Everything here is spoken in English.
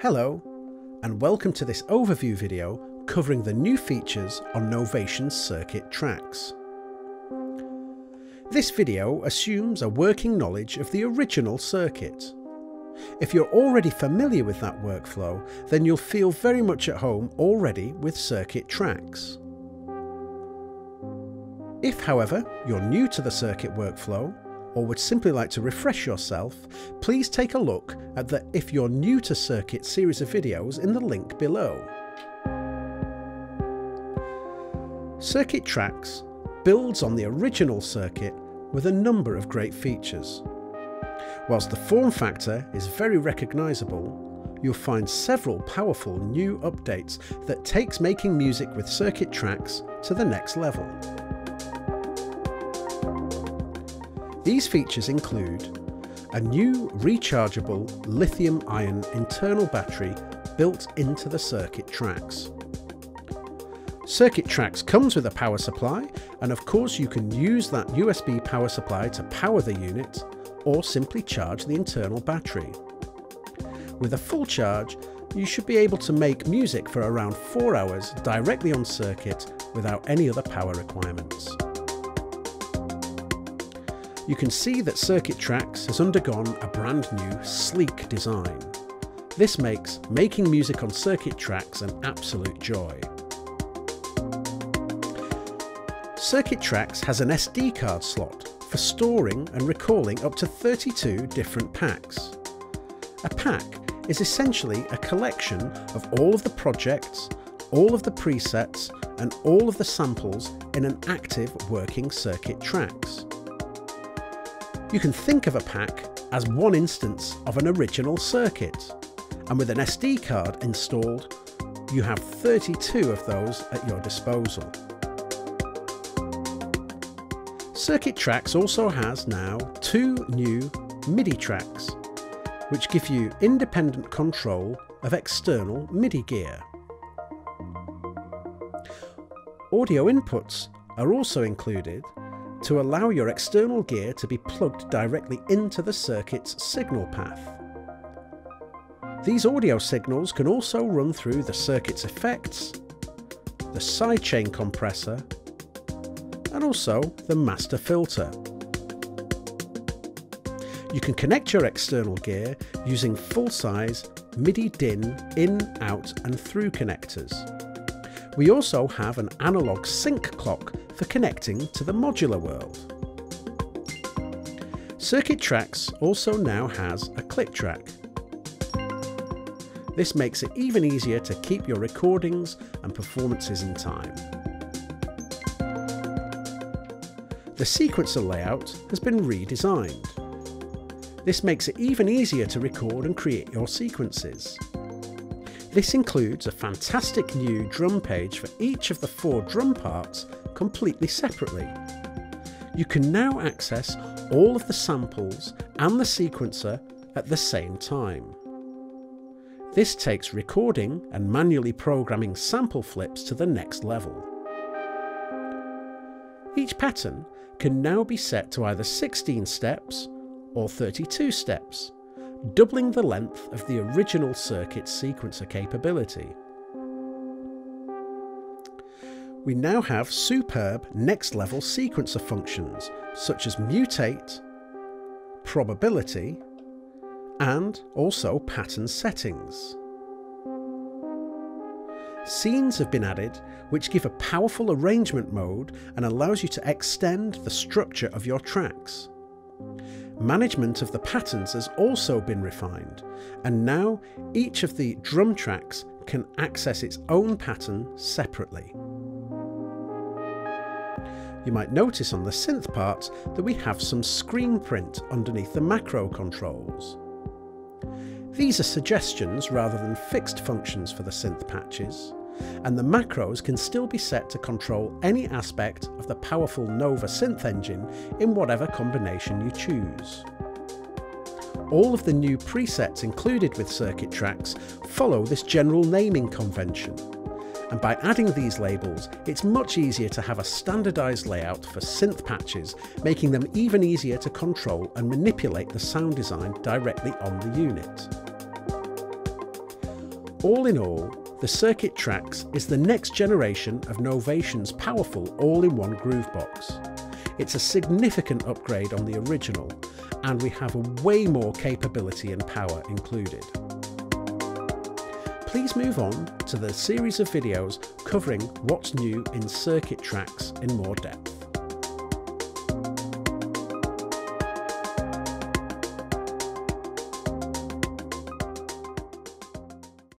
Hello, and welcome to this overview video covering the new features on Novation circuit tracks. This video assumes a working knowledge of the original circuit. If you're already familiar with that workflow, then you'll feel very much at home already with circuit tracks. If, however, you're new to the circuit workflow, or would simply like to refresh yourself, please take a look at the If You're New to Circuit series of videos in the link below. Circuit Tracks builds on the original circuit with a number of great features. Whilst the form factor is very recognisable, you'll find several powerful new updates that takes making music with circuit tracks to the next level. These features include a new rechargeable lithium ion internal battery built into the circuit tracks. Circuit Tracks comes with a power supply and of course you can use that USB power supply to power the unit or simply charge the internal battery. With a full charge you should be able to make music for around 4 hours directly on circuit without any other power requirements you can see that Circuit Tracks has undergone a brand new, sleek design. This makes making music on Circuit Tracks an absolute joy. Circuit Tracks has an SD card slot for storing and recalling up to 32 different packs. A pack is essentially a collection of all of the projects, all of the presets and all of the samples in an active working circuit tracks. You can think of a pack as one instance of an original circuit, and with an SD card installed, you have 32 of those at your disposal. Circuit Tracks also has now two new MIDI tracks, which give you independent control of external MIDI gear. Audio inputs are also included to allow your external gear to be plugged directly into the circuit's signal path. These audio signals can also run through the circuit's effects, the sidechain compressor, and also the master filter. You can connect your external gear using full-size MIDI DIN in, out and through connectors. We also have an analog sync clock for connecting to the modular world. Circuit Tracks also now has a click track. This makes it even easier to keep your recordings and performances in time. The sequencer layout has been redesigned. This makes it even easier to record and create your sequences. This includes a fantastic new drum page for each of the four drum parts completely separately. You can now access all of the samples and the sequencer at the same time. This takes recording and manually programming sample flips to the next level. Each pattern can now be set to either 16 steps or 32 steps, doubling the length of the original circuit sequencer capability we now have superb next level sequencer functions such as mutate, probability, and also pattern settings. Scenes have been added which give a powerful arrangement mode and allows you to extend the structure of your tracks. Management of the patterns has also been refined and now each of the drum tracks can access its own pattern separately. You might notice on the synth parts that we have some screen print underneath the macro controls. These are suggestions rather than fixed functions for the synth patches, and the macros can still be set to control any aspect of the powerful Nova synth engine in whatever combination you choose. All of the new presets included with circuit tracks follow this general naming convention, and by adding these labels, it's much easier to have a standardised layout for synth patches, making them even easier to control and manipulate the sound design directly on the unit. All in all, the Circuit Tracks is the next generation of Novation's powerful all-in-one groove box. It's a significant upgrade on the original, and we have way more capability and power included. Please move on to the series of videos covering what's new in Circuit Tracks in more depth.